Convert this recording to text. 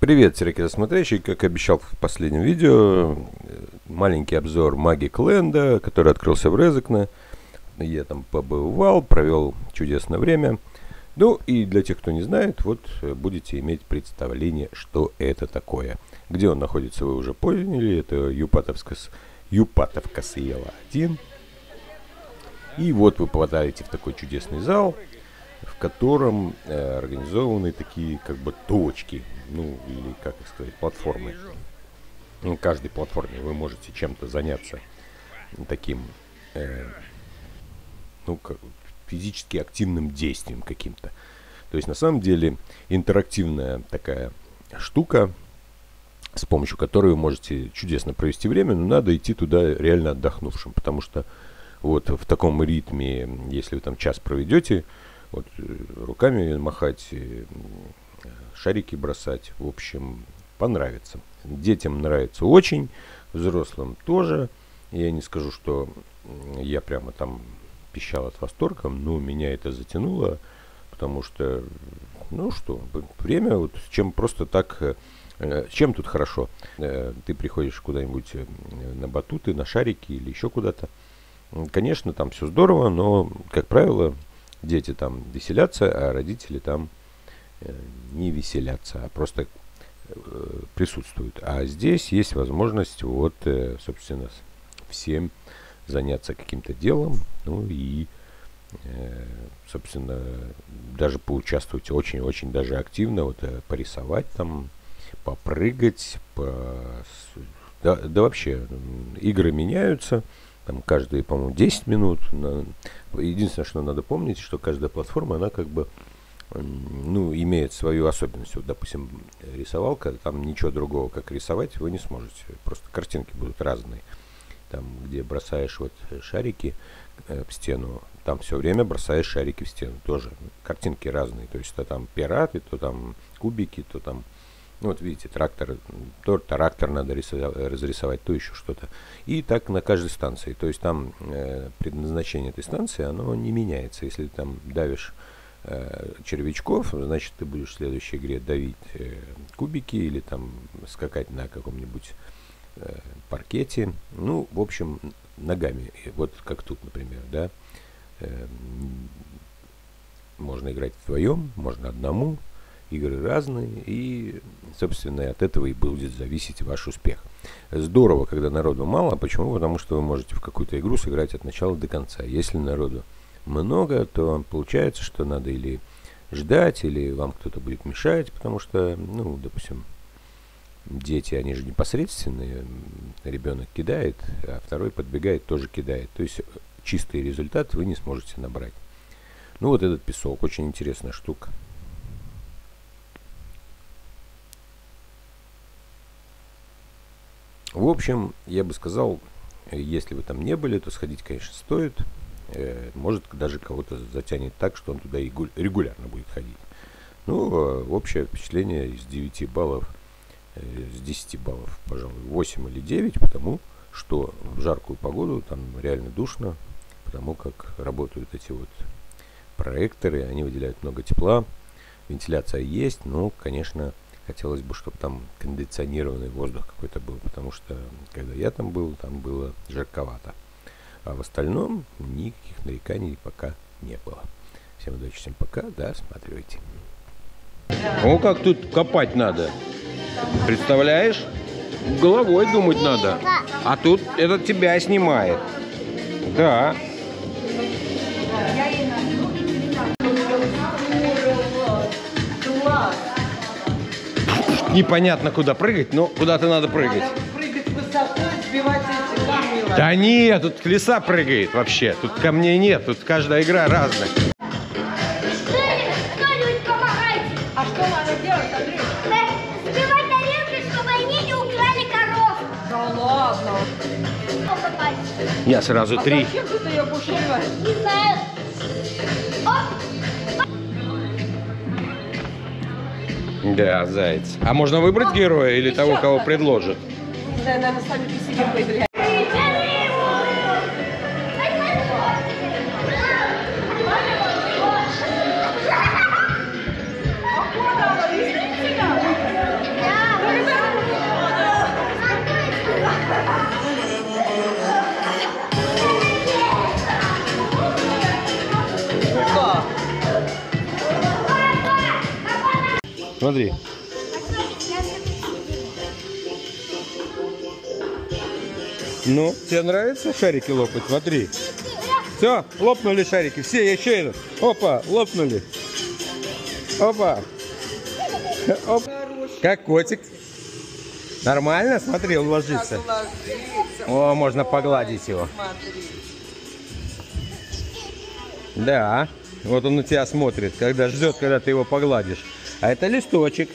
Привет, дорогие смотрящие. Как обещал в последнем видео, маленький обзор Magic Land, который открылся в Резекне. Я там побывал, провел чудесное время. Ну и для тех, кто не знает, вот будете иметь представление, что это такое. Где он находится, вы уже поняли. Это Юпатовска, Юпатовка Сиела 1. И вот вы попадаете в такой чудесный зал, в котором э, организованы такие как бы точки ну, или, как сказать, платформы. На каждой платформе вы можете чем-то заняться таким, э, ну, как, физически активным действием каким-то. То есть, на самом деле, интерактивная такая штука, с помощью которой вы можете чудесно провести время, но надо идти туда реально отдохнувшим, потому что вот в таком ритме, если вы там час проведете, вот э, руками махать, э, шарики бросать. В общем, понравится. Детям нравится очень, взрослым тоже. Я не скажу, что я прямо там пищал от восторга, но меня это затянуло, потому что, ну что, время, вот чем просто так, э, чем тут хорошо? Ты приходишь куда-нибудь на батуты, на шарики или еще куда-то. Конечно, там все здорово, но, как правило, дети там веселятся, а родители там Э, не веселятся, а просто э, присутствуют. А здесь есть возможность вот, э, собственно, всем заняться каким-то делом, ну и, собственно, даже поучаствовать очень-очень даже активно, вот порисовать там, попрыгать, по... да, да вообще, игры меняются, там каждые, по-моему, 10 минут. Единственное, что надо помнить, что каждая платформа, она как бы ну, имеет свою особенность. Вот, допустим, рисовалка, там ничего другого, как рисовать, вы не сможете. Просто картинки будут разные. Там, где бросаешь вот шарики э, в стену, там все время бросаешь шарики в стену. Тоже картинки разные. То есть, то там пираты, то там кубики, то там... Ну, вот видите, трактор, то трактор надо рисовать, разрисовать, то еще что-то. И так на каждой станции. То есть там э, предназначение этой станции, оно не меняется. Если ты там давишь э, червячков, значит, ты будешь в следующей игре давить э, кубики или там скакать на каком-нибудь э, паркете. Ну, в общем, ногами. Вот как тут, например, да. Э, можно играть вдвоем, можно одному. Игры разные, и, собственно, от этого и будет зависеть ваш успех. Здорово, когда народу мало. Почему? Потому что вы можете в какую-то игру сыграть от начала до конца. Если народу много, то получается, что надо или ждать, или вам кто-то будет мешать, потому что, ну, допустим, дети, они же непосредственные, ребенок кидает, а второй подбегает, тоже кидает. То есть чистый результат вы не сможете набрать. Ну вот этот песок, очень интересная штука. В общем, я бы сказал, если вы там не были, то сходить, конечно, стоит. Э, может даже кого-то затянет так, что он туда регулярно будет ходить. Ну, а общее впечатление из 9 баллов, э, с 10 баллов, пожалуй, 8 или 9, потому что в жаркую погоду там реально душно, потому как работают эти вот проекторы, они выделяют много тепла, вентиляция есть, но, конечно, хотелось бы, чтобы там кондиционированный воздух какой-то был, потому что, когда я там был, там было жарковато. А в остальном никаких нареканий пока не было. Всем удачи, всем пока, да, осматривайте. О, как тут копать надо. Представляешь? Головой думать надо. А тут это тебя снимает. Да. Непонятно, куда прыгать, но куда-то надо прыгать. Прыгать высоко, сбивать да нет, тут леса прыгает вообще. Тут камней нет, тут каждая игра разная. А что надо делать, Андрей? Сбивать тарелки, чтобы они не украли коров. Да ладно. Я сразу а три. зачем ты ее будешь? Не знаю. Да, заяц. А можно выбрать героя или того, кого предложат? Знаю, наверное, сами по себе поиграем. Смотри. Ну, тебе нравится шарики лопать? Смотри. Все, лопнули шарики. Все, еще один. Опа, лопнули. Опа. Оп. Как котик. Нормально? Смотри, он ложится. О, можно погладить его. Да. Вот он на тебя смотрит, когда ждет, когда ты его погладишь. А это листочек.